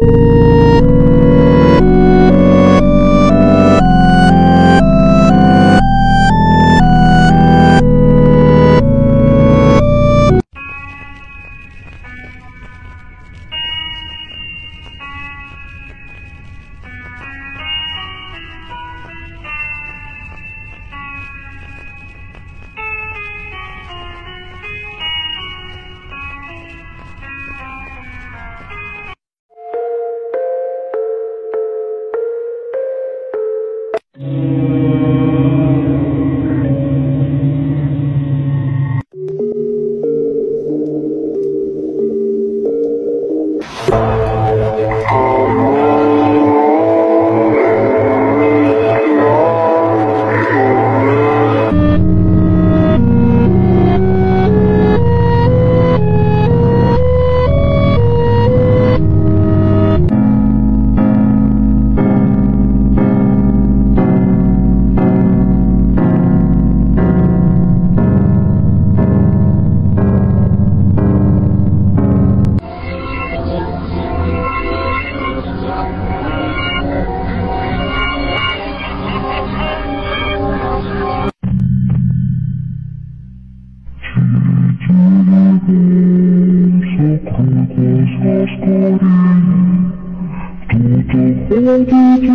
you Tutto quello che